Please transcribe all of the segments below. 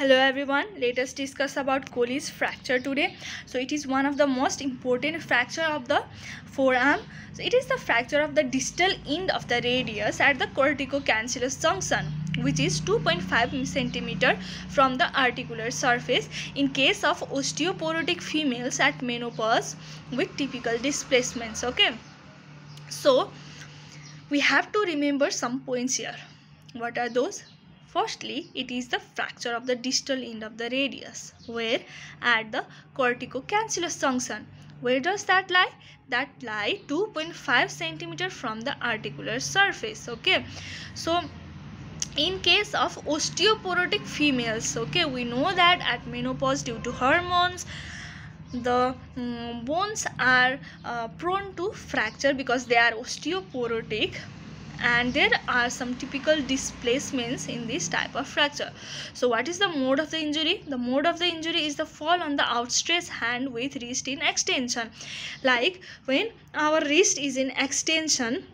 hello everyone. Let us discuss about Colles fracture today. So it is one of the most important fracture of the forearm. So it is the fracture of the distal end of the radius at the corticocancellous junction which is 2.5 centimeter from the articular surface in case of osteoporotic females at menopause with typical displacements okay? So we have to remember some points here. What are those Firstly, it is the fracture of the distal end of the radius, where at the corticocancellous junction. Where does that lie? That lie 2.5 centimeter from the articular surface. Okay, so in case of osteoporotic females, okay, we know that at menopause due to hormones, the um, bones are uh, prone to fracture because they are osteoporotic and there are some typical displacements in this type of fracture. So what is the mode of the injury? The mode of the injury is the fall on the outstretched hand with wrist in extension. Like when our wrist is in extension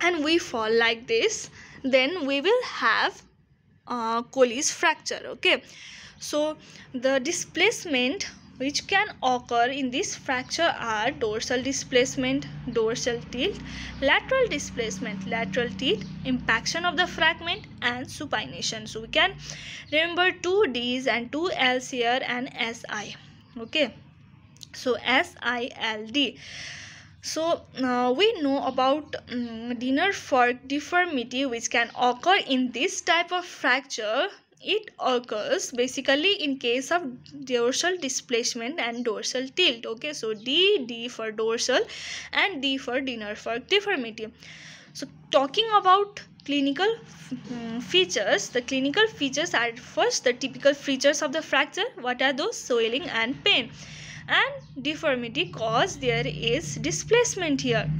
and we fall like this then we will have uh, Colles fracture okay? So the displacement which can occur in this fracture are dorsal displacement, dorsal tilt, lateral displacement, lateral tilt, impaction of the fragment and supination. So we can remember two D's and two L's here and SI. Okay. So SILD. So uh, we know about um, Dinner-fork deformity which can occur in this type of fracture it occurs basically in case of dorsal displacement and dorsal tilt okay? So d d for dorsal and d for Dinner-fork deformity. So talking about clinical um, features the clinical features are first the typical features of the fracture what are those? Swelling and pain. And deformity cause there is displacement here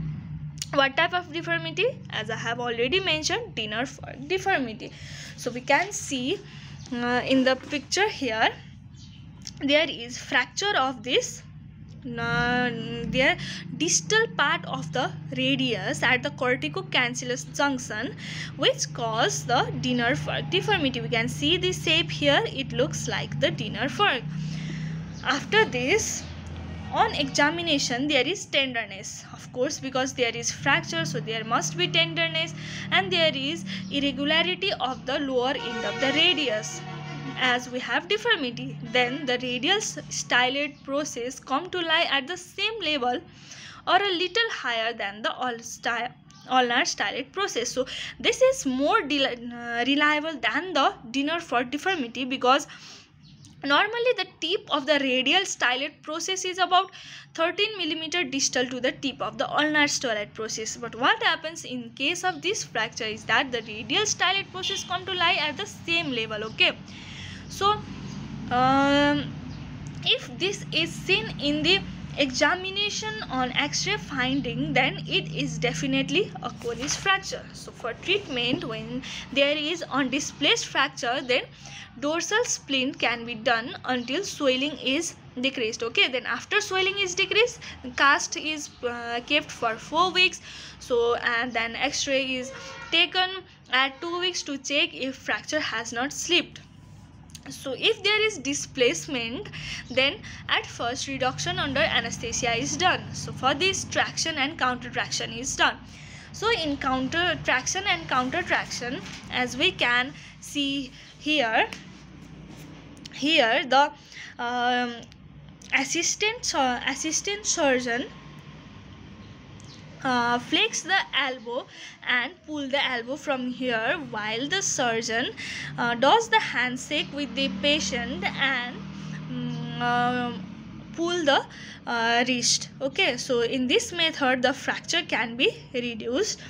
what type of deformity? As i have already mentioned Dinner-fork deformity. So we can see uh, in the picture here there is fracture of this uh, their distal part of the radius at the corticocancellous junction which cause the Dinner-fork deformity. We can see this shape here. It looks like the Dinner-Fourche after this on examination there is tenderness. Of course because there is fracture so there must be tenderness and there is irregularity of the lower end of the radius. As we have deformity then the radial styloid process come to lie at the same level or a little higher than the ulnar styloid process. So this is more uh, reliable than the dinner fork deformity because Normally the tip of the radial styloid process is about 13 millimeter distal to the tip of the ulnar styloid process. But what happens in case of this fracture is that the radial styloid process come to lie at the same level. Okay. So um, if this is seen in the examination on x-ray finding then it is definitely a Colles fracture. So for treatment when there is on displaced fracture then dorsal splint can be done until swelling is decreased okay? Then after swelling is decreased cast is uh, kept for four weeks. So and then x-ray is taken at two weeks to check if fracture has not slipped so if there is displacement then at first reduction under anesthesia is done. So for this traction and counter traction is done. So in counter traction and counter traction as we can see here here the um, assistant uh, assistant surgeon uh, flex the elbow and pull the elbow from here while the surgeon uh, does the handshake with the patient and um, pull the uh, wrist. Okay so in this method the fracture can be reduced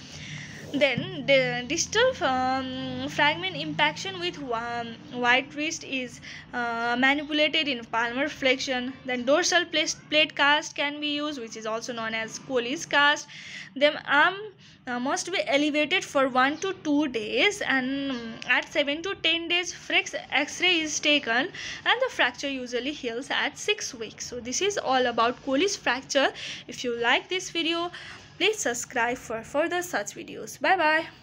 then the distal um, fragment impaction with um, white wrist is uh, manipulated in palmar flexion. Then dorsal plate, cast can be used which is also known as Colles cast. Then arm uh, must be elevated for 1 to 2 days and um, at 7 to 10 days fresh x-ray is taken and the fracture usually heals at 6 weeks. So this is all about Colles fracture. If you like this video Please subscribe for further such videos. Bye bye.